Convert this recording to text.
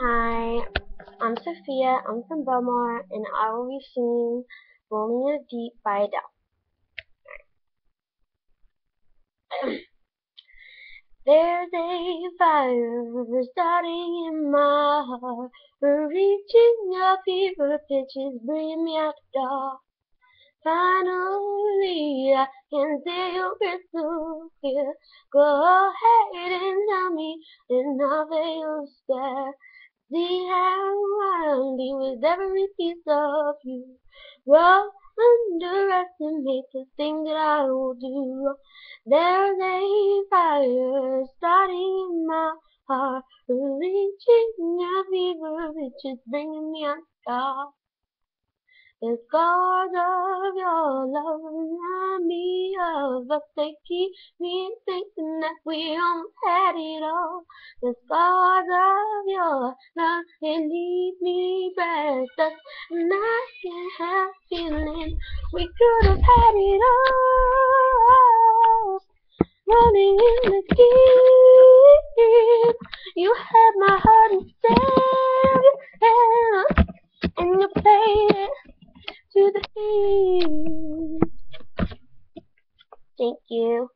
Hi, I'm Sophia. I'm from Belmar, and I will be singing Rolling in the Deep by Adele. There's a fire starting in my heart, reaching a fever pitch, is bringing me out the dark. Finally, I can see you crystal clear. Go ahead and tell me, and I'll stare. I'll be with every piece of you. Well, underestimate the thing that I will do. There's a fire starting in my heart, reaching a fever which is bringing me unstuck. The scars of your love remind me of us. They keep me thinking that we almost had it all. The scars of your love they leave me breathless, and I can't help feeling we could have had it all. Running in the deep, you had my heart instead, and you played it to the heat. Thank you.